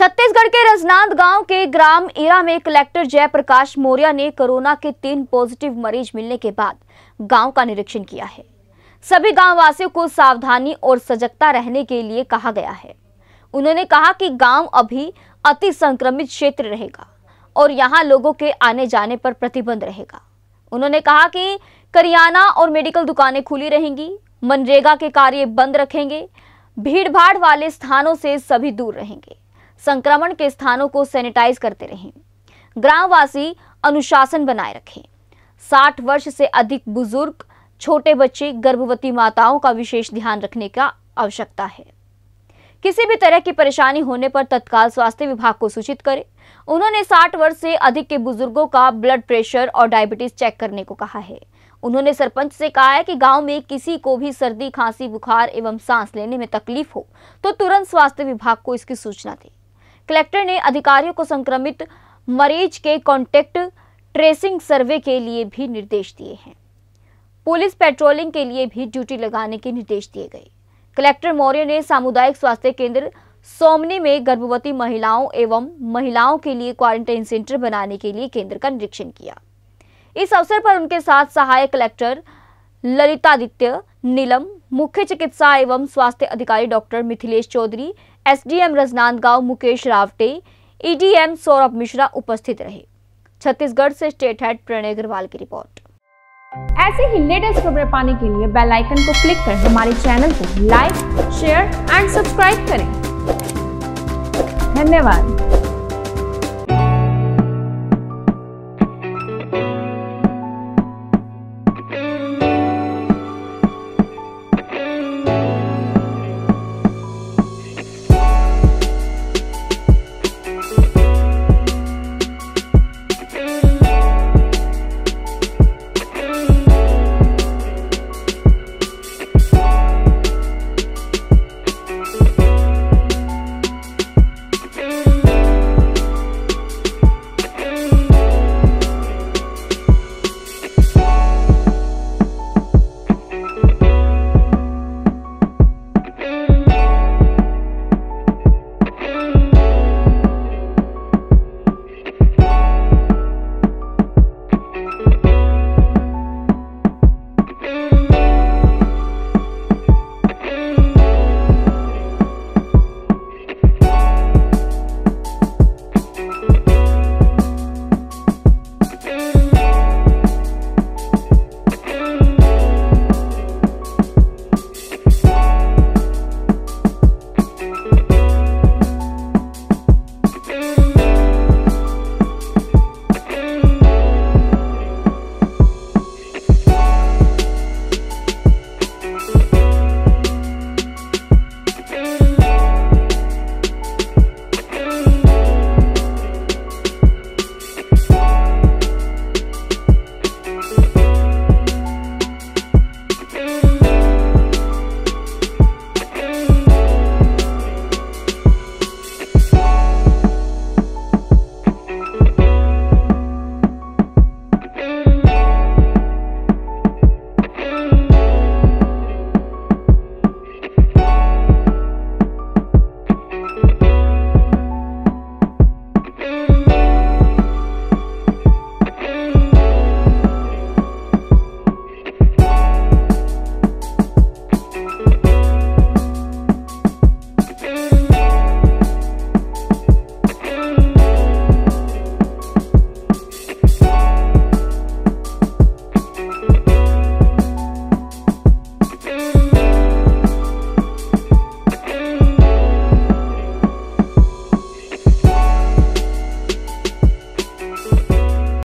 छत्तीसगढ़ के रजनांद गाँव के ग्राम ईरा में कलेक्टर जयप्रकाश मौर्य ने कोरोना के तीन पॉजिटिव मरीज़ मिलने के बाद गाँव का निरीक्षण किया है। सभी गाँव वासियों को सावधानी और सजगता रहने के लिए कहा गया है। उन्होंने कहा कि गाँव अभी अति संक्रमित क्षेत्र रहेगा और यहाँ लोगों के आने जाने पर प्रतिबंध रहेगा। उन्होंने कहा कि करियाना और मेडिकल दुकानें खुली रहेंगी, मनरेगा के कार्य बंद रखेंगे भीड़ भाड़ वाले स्थानों से सभी दूर रहेंगे। संक्रमण के स्थानों को सैनिटाइज करते रहें। ग्रामवासी अनुशासन बनाए रखें। 60 वर्ष से अधिक बुज़ुर्ग, छोटे बच्चे, गर्भवती माताओं का विशेष ध्यान रखने का आवश्यकता है। किसी भी तरह की परेशानी होने पर तत्काल स्वास्थ्य विभाग को सूचित करें। उन्होंने 60 वर्ष से अधिक के बुज़ुर्गों का ब्लड प्रेशर और डायबिटीज़ चेक करने को कहा है। उन्होंने सरपंच से कहा है कि गाँव में किसी को भी सर्दी, खांसी, बुखार एवं सांस लेने में तकलीफ़ हो तो तुरंत स्वास्थ्य विभाग को इसकी सूचना दें। कलेक्टर ने अधिकारियों को संक्रमित मरीज़ के कॉन्टेक्ट ट्रेसिंग सर्वे के लिए भी निर्देश दिए हैं। पुलिस पेट्रोलिंग के लिए भी ड्यूटी लगाने के निर्देश दिए गए। कलेक्टर मौर्य ने सामुदायिक स्वास्थ्य केंद्र सोमनी में गर्भवती महिलाओं एवं महिलाओं के लिए क्वारंटाइन सेंटर बनाने के लिए केंद्र का निरीक्षण किया। इस अवसर पर उनके साथ सहायक कलेक्टर ललितादित्य नीलम, मुख्य चिकित्सा एवं स्वास्थ्य अधिकारी doctor Mithilesh Chaudhary SDM Rajnandgaon Mukesh Rawte, EDM Saurabh Mishra उपस्थित रहे। छत्तीसगढ़ से स्टेट हेड प्रणय अग्रवाल की रिपोर्ट। ऐसे ही लेटेस्ट खबरें पाने के लिए बेल आइकन को क्लिक कर हमारे चैनल को लाइक, शेयर एंड सब्सक्राइब करें। धन्यवाद।